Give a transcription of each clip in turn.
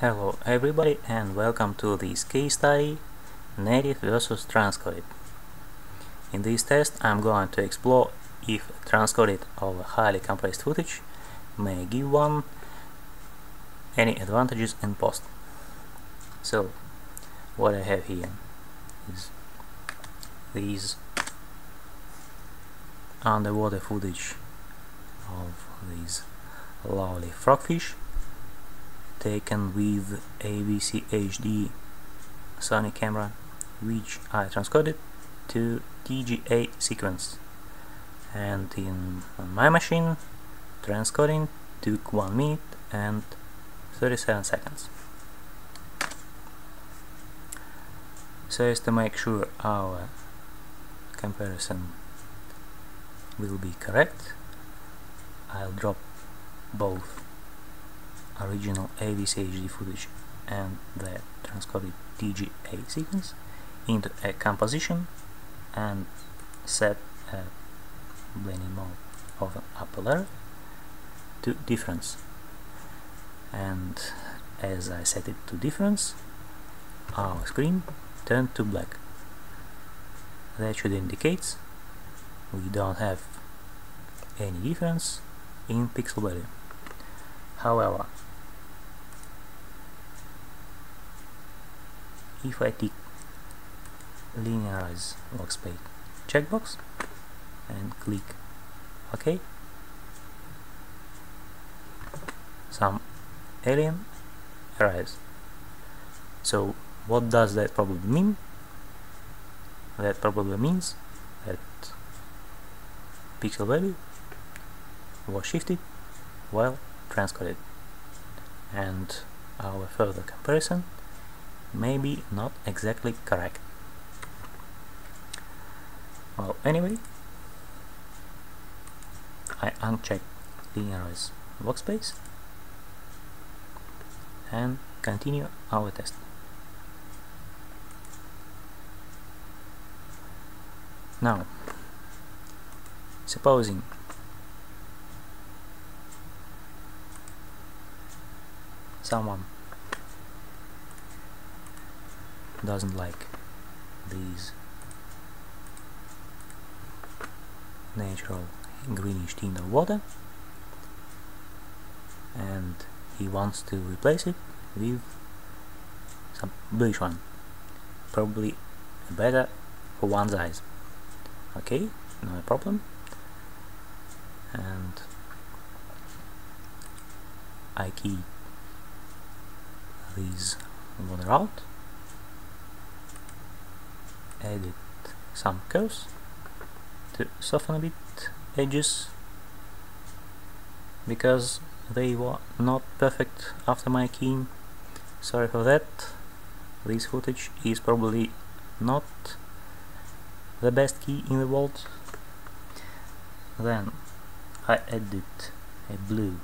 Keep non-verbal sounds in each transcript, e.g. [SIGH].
Hello everybody and welcome to this case study native versus transcoded. In this test I'm going to explore if transcoded over highly compressed footage may give one any advantages in post. So what I have here is these underwater footage of these lovely frogfish taken with AVC HD Sony camera which I transcoded to TGA sequence and in my machine transcoding took 1 minute and 37 seconds. So as to make sure our comparison will be correct I'll drop both original AVC-HD footage and the transcoded TGA sequence into a composition and set a blending mode of an upper layer to difference. And as I set it to difference our screen turned to black. That should indicate we don't have any difference in pixel value. However if I tick linearize workspace. Checkbox. And click. OK. Some alien arrives so what does that probably mean? That probably means that pixel value was shifted while transcoded. And our further comparison maybe not exactly correct. Well, anyway, I uncheck linearize workspace and continue our test. Now, supposing someone doesn't like these natural greenish tint of water. And he wants to replace it with some bluish one. Probably better for one's eyes. Okay no problem. And I key these water out edit some curves to soften a bit edges because they were not perfect after my keying. Sorry for that. This footage is probably not the best key in the world. Then I added a blue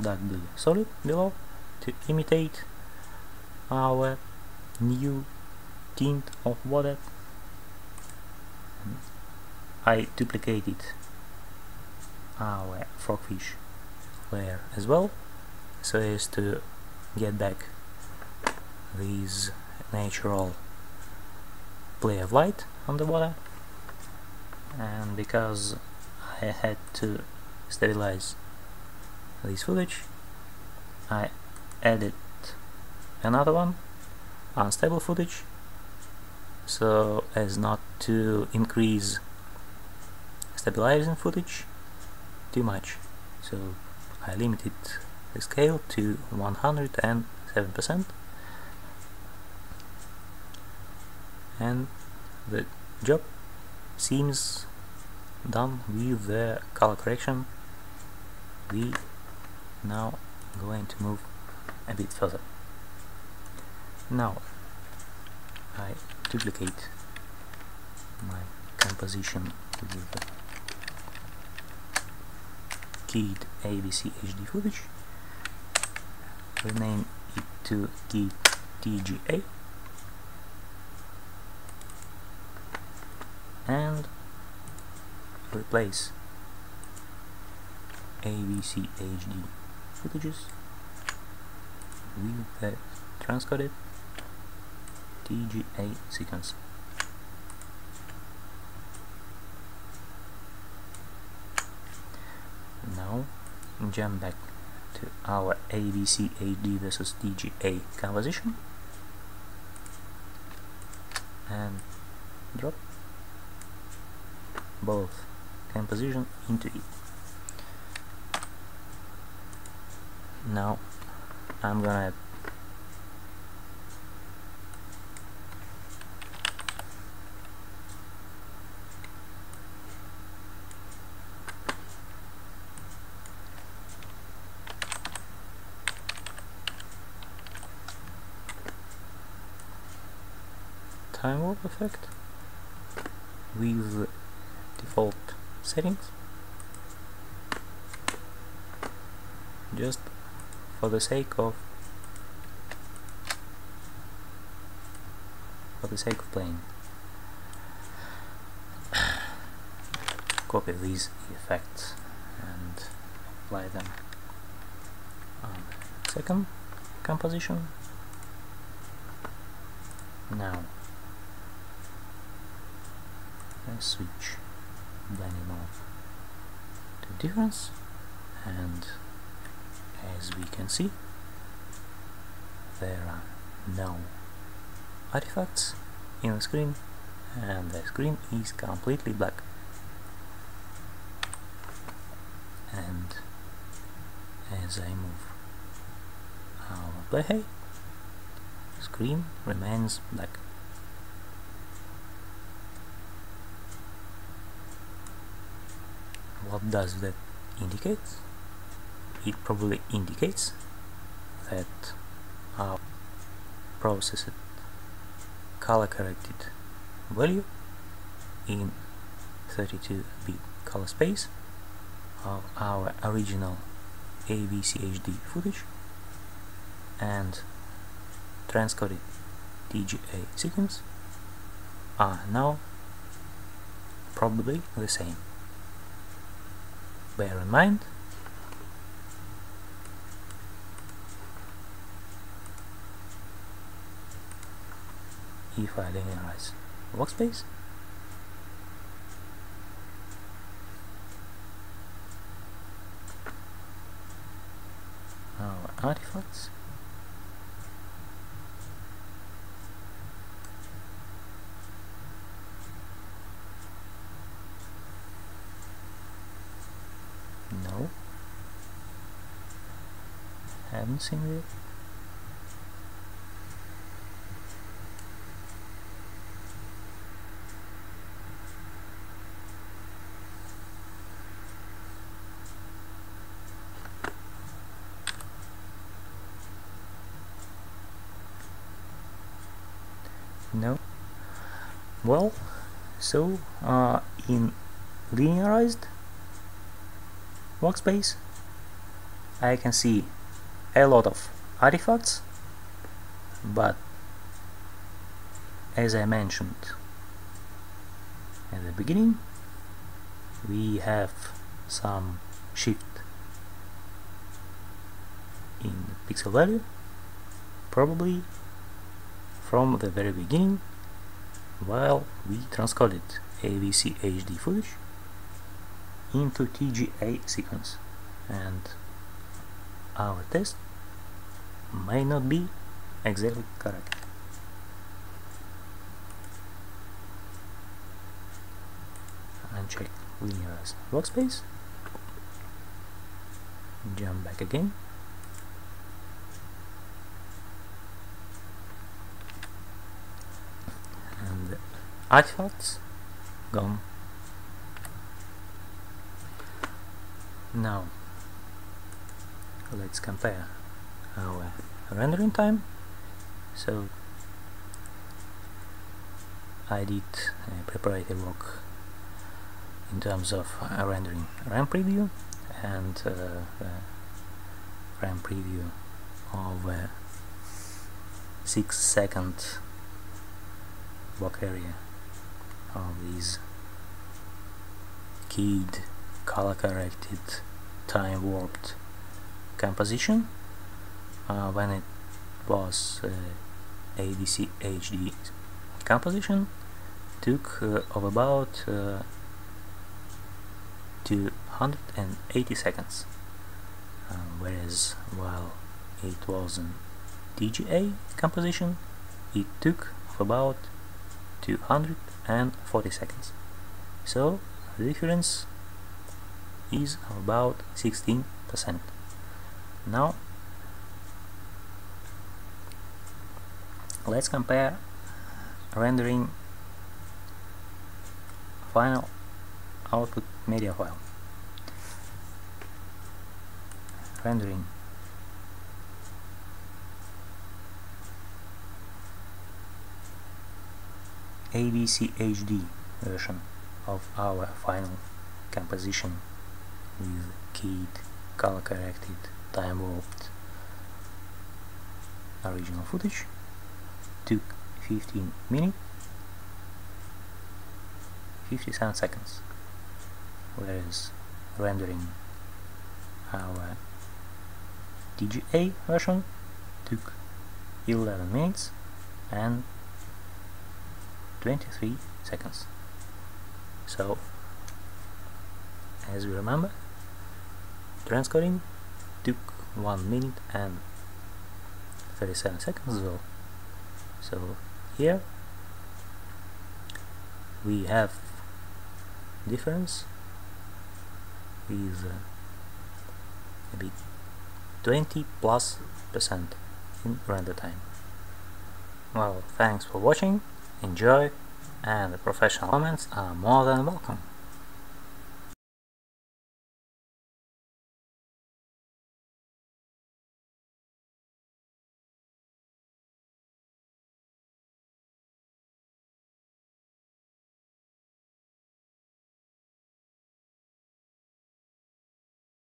dark blue solid below to imitate our new of water I duplicated our frogfish layer as well so as to get back these natural play of light on the water. And because I had to stabilize this footage I added another one unstable footage so as not to increase stabilizing footage too much. So I limited the scale to 107% and the job seems done with the color correction. We now going to move a bit further. Now duplicate my composition with the keyed AVC HD footage. Rename it to keyed TGA and replace AVC HD footages with the transcoded TGA sequence. Now jump back to our AVCHD versus TGA composition and drop both composition into it. Now I'm gonna time warp effect? With default settings? Just for the sake of for the sake of playing. [SIGHS] Copy these effects and apply them on second composition. Now I switch mode to difference and as we can see there are no artifacts in the screen and the screen is completely black. And as I move our screen remains black what does that indicate? It probably indicates that our processed color corrected value in 32-bit color space of our original AVCHD footage and transcoded TGA sequence are now probably the same bear in mind. If I linearize workspace. Our artifacts No. Seen it. No. Well, so uh, in linearized workspace I can see a lot of artifacts but as I mentioned at the beginning we have some shift in pixel value probably from the very beginning while we transcoded AVC HD footage into TGA sequence. And our test may not be exactly correct. Uncheck linearize workspace, jump back again, and artifacts gone. Now, let's compare our rendering time. So, I did preparatory work in terms of uh, rendering RAM preview and uh, RAM preview of a 6 second block area of these keyed color corrected time warped composition uh, when it was uh, AVC HD composition took uh, of about uh, 280 seconds. Um, whereas while it was an TGA composition it took of about 240 seconds. So the difference is about 16% now let's compare rendering final output media file. Rendering. AVC HD version of our final composition with keyed, color corrected, time warped original footage took 15 minutes 57 seconds. Whereas rendering our TGA version took 11 minutes and 23 seconds. So as you remember transcoding took 1 minute and 37 seconds well so here we have difference. Is uh, maybe 20 plus percent in render time. Well thanks for watching. Enjoy. And the professional comments are more than welcome